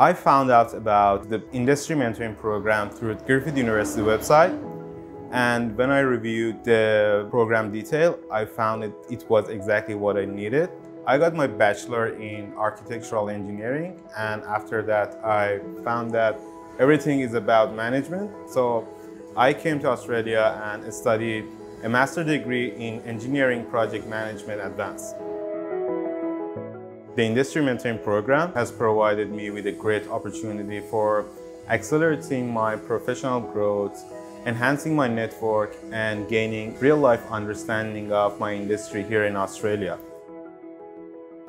I found out about the industry mentoring program through Griffith University website. And when I reviewed the program detail, I found it, it was exactly what I needed. I got my bachelor in architectural engineering. And after that, I found that everything is about management. So I came to Australia and studied a master degree in engineering project management advanced. The industry mentoring program has provided me with a great opportunity for accelerating my professional growth, enhancing my network, and gaining real-life understanding of my industry here in Australia.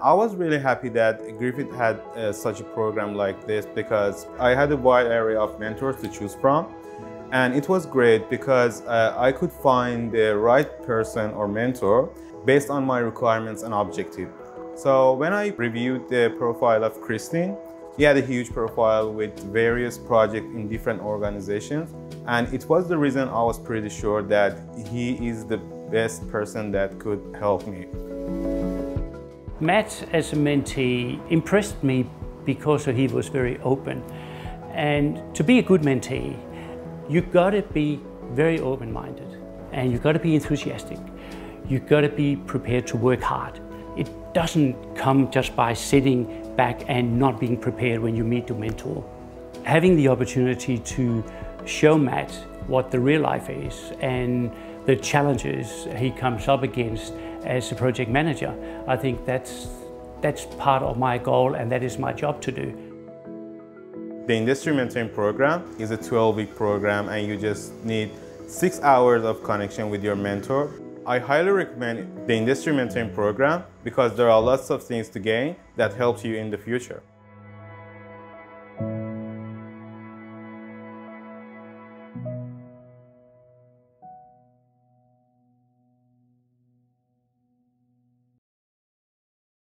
I was really happy that Griffith had uh, such a program like this because I had a wide area of mentors to choose from. And it was great because uh, I could find the right person or mentor based on my requirements and objective. So when I reviewed the profile of Christian, he had a huge profile with various projects in different organizations. And it was the reason I was pretty sure that he is the best person that could help me. Matt, as a mentee, impressed me because he was very open. And to be a good mentee, you've got to be very open-minded and you've got to be enthusiastic. You've got to be prepared to work hard. It doesn't come just by sitting back and not being prepared when you meet your mentor. Having the opportunity to show Matt what the real life is and the challenges he comes up against as a project manager, I think that's, that's part of my goal and that is my job to do. The Industry Mentoring Program is a 12-week program and you just need six hours of connection with your mentor I highly recommend the Industry Mentoring Program because there are lots of things to gain that helps you in the future.